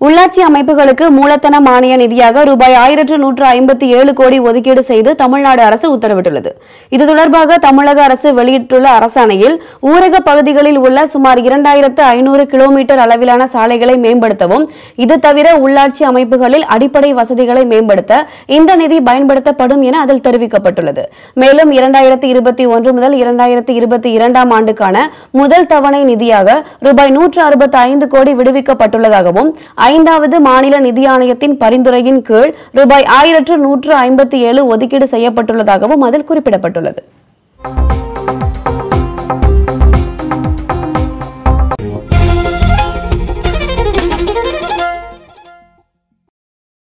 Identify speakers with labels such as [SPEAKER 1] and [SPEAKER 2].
[SPEAKER 1] உள்ளாட்சி அமைப்புகளுக்கு மூலதன மானிய நிதியாக ரூபாய் ஆயிரத்து நூற்று ஐம்பத்தி ஏழு கோடி ஒதுக்கீடு செய்து தமிழ்நாடு அரசு உத்தரவிட்டுள்ளது. இது தொடர்பாக தமிழக அரசு வெளியிட்டுள்ள அரசாணையில் ஊரக பகுதிகளில் உள்ள சுமார் இரண்டாயிரத்து ஐநூறு கிலோமீட்டர் அளவிலான சாலைகளை மேம்படுத்தவும் இது தவிர உள்ளாட்சி அமைப்புகளில் அடிப்படை வசதிகளை மேம்படுத்த இந்த நிதி பயன்படுத்தப்படும் என அதில் தெரிவிக்கப்பட்டுள்ளது. மேலும் இரண்டாயிரத்தி இருபத்தி ஒன்று முதல் இரண்டாயிரத்தி இருபத்தி இரண்டாம் ஆண்டுக்கான முதல் தவணை நிதியாக ரூபாய் நூற்று அறுபத்தி ஐந்து கோடி விடுவிக்கப்பட்டுள்ளதாகவும் ஐந்தாவது மாநில நிதி ஆணையத்தின் பரிந்துரையின் கீழ் ரூபாய் ஆயிரத்து நூற்று ஐம்பத்தி ஏழு ஒதுக்கீடு செய்யப்பட்டுள்ளதாகவும் அதில் குறிப்பிடப்பட்டுள்ளது.